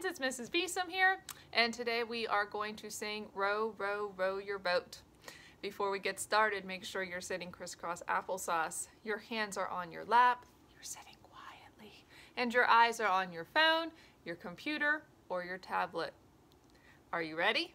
friends, it's Mrs. Beesom here, and today we are going to sing Row, Row, Row Your Boat. Before we get started, make sure you're sitting crisscross applesauce. Your hands are on your lap, you're sitting quietly, and your eyes are on your phone, your computer, or your tablet. Are you ready?